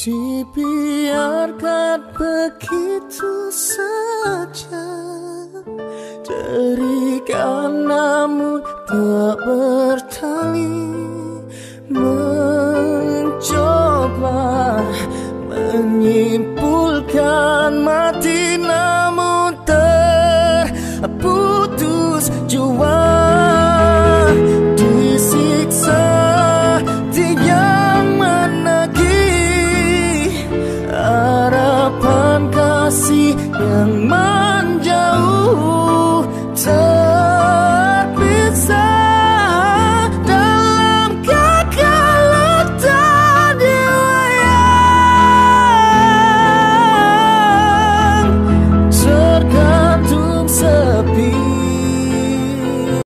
Dibiarkan begitu saja. Terikan namun tak bertali. Mencoba menyimpulkan